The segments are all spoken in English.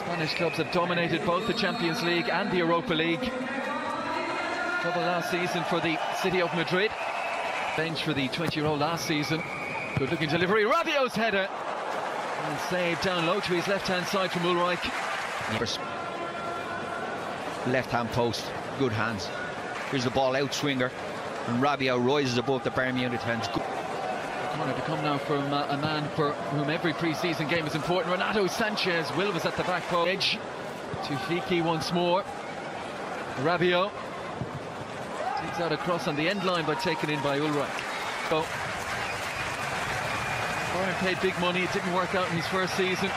Spanish clubs have dominated both the Champions League and the Europa League. Trouble last season for the City of Madrid. Bench for the 20-year-old last season. Good looking delivery. Rabiot's header. And saved down low to his left-hand side from Ulreich. Left hand post, good hands. Here's the ball out swinger. And Rabiot rises above the Bayern Munich defence. Corner to come now from uh, a man for whom every pre-season game is important. Renato Sanches Will was at the back. Edge. Toufiqui once more. Rabiot. Takes out a cross on the end line but taken in by Ulreich. So, Bayern paid big money. It didn't work out in his first season.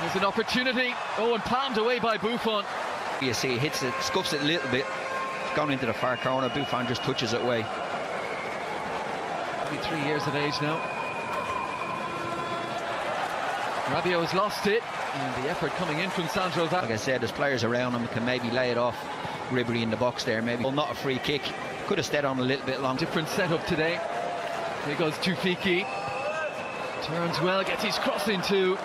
There's an opportunity. Oh, and palmed away by Buffon. You see, he hits it, scuffs it a little bit. Gone into the far corner. Buffon just touches it away. Maybe three years of age now. Rabiot has lost it. And the effort coming in from Sandro Like I said, there's players around him can maybe lay it off. Ribery in the box there, maybe. Well, not a free kick. Could have stayed on a little bit longer. Different setup today. Here goes Toufiqui. Turns well, gets his cross into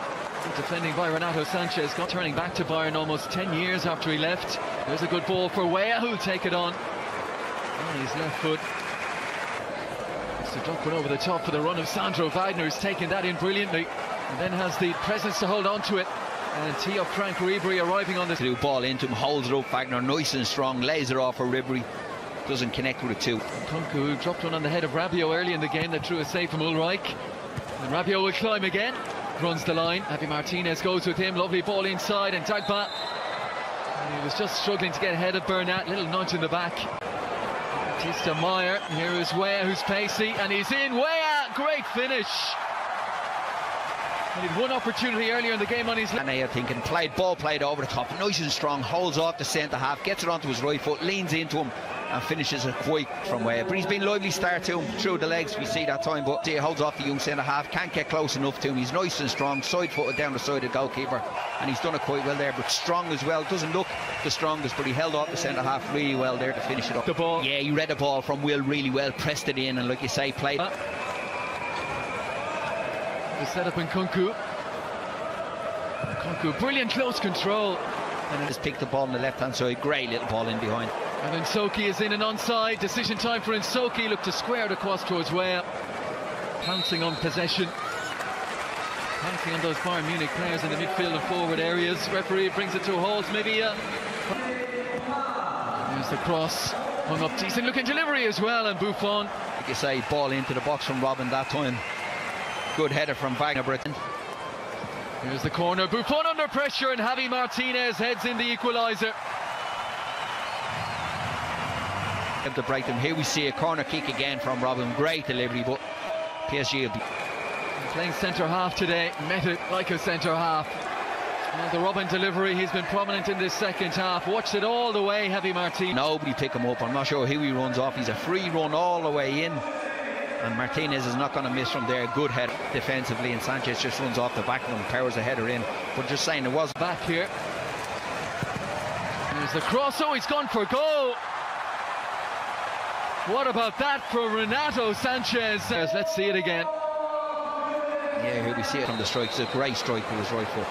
defending by Renato Sanches. Got turning back to Bayern almost 10 years after he left. There's a good ball for Weah, who'll take it on. On his left foot. Drop one over the top for the run of Sandro Wagner, who's taken that in brilliantly. And then has the presence to hold on to it. And Theo Frank Ribery arriving on the... To ball into him, holds it up, Wagner nice and strong, lays it off for Ribery. Doesn't connect with it too. Nkunku dropped one on the head of Rabiot early in the game that drew a save from Ulreich. And Rabiot will climb again runs the line. Javi Martinez goes with him. Lovely ball inside, and Dagba. And he was just struggling to get ahead of Bernat. Little nudge in the back. Batista Meier. Here is Weah, who's pacey, and he's in. Weah, great finish. He had one opportunity earlier in the game on his left. And I think, and played ball played over the top, nice and strong, holds off the centre half, gets it onto his right foot, leans into him, and finishes it quite from where. But he's been lively start to him through the legs. We see that time, but he holds off the young centre half. Can't get close enough to him. He's nice and strong, side footed down the side of the goalkeeper, and he's done it quite well there. But strong as well. Doesn't look the strongest, but he held off the centre half really well there to finish it up. The ball. Yeah, he read the ball from Will really well, pressed it in, and like you say, played. Uh, the setup in Nkunku. Nkunku, brilliant close control. And just picked the ball on the left hand side. Great little ball in behind. And then Nsoki is in and onside. Decision time for Nsoki. Look to square it across towards Weah. Pouncing on possession. Pouncing on those Bayern Munich players in the midfield and forward areas. Referee brings it to a halt. Maybe. Uh... There's the cross. Hung up decent looking delivery as well. And Buffon. Like you say, ball into the box from Robben that time. Good header from Wagner Britain. Here's the corner. Buffon under pressure and Javi Martinez heads in the equaliser. to break them. Here we see a corner kick again from Robben. Great delivery, but PSG will be playing centre half today. Met it like a centre half. the Robben delivery, he's been prominent in this second half. Watched it all the way, Javi Martinez. Nobody pick him up. I'm not sure who he runs off. He's a free run all the way in. And Martinez is not going to miss from there. Good head defensively, and Sanches just runs off the back of him, powers the header in. But just saying, it was back here. There's the cross. Oh, he's gone for goal. What about that for Renato Sanches? Let's see it again. Yeah, here we see it from the strike. It's a great strike with his right foot.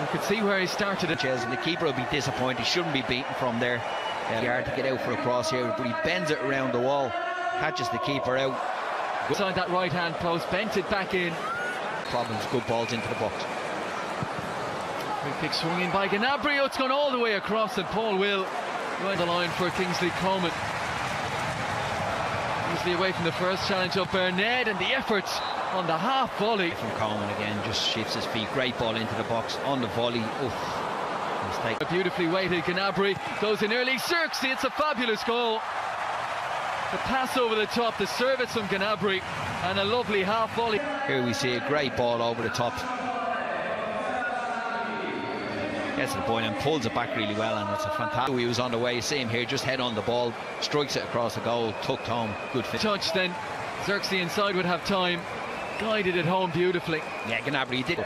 You could see where he started it. And the keeper will be disappointed. He shouldn't be beaten from there. Yeah, hard to get out for a cross here, but he bends it around the wall, catches the keeper out. Inside that right hand post, bent it back in. Problems, good balls into the box. Free kick swung in by Gnabry. Oh, it's gone all the way across, and Paul will going the line for Kingsley Coman easily away from the first challenge of Bernat and the effort on the half volley. From Coman again, just shifts his feet. Great ball into the box on the volley. Oof. Mistake. A beautifully weighted Gnabry goes in early. Zirkzee, it's a fabulous goal. The pass over the top, the service from Gnabry, and a lovely half volley. Here we see a great ball over the top. Gets to the point and pulls it back really well and it's a fantastic he was on the way. See him here just head on the ball strikes it across the goal tucked home good fit touch then. Zirkzee inside would have time guided it home beautifully. Yeah Gnabry did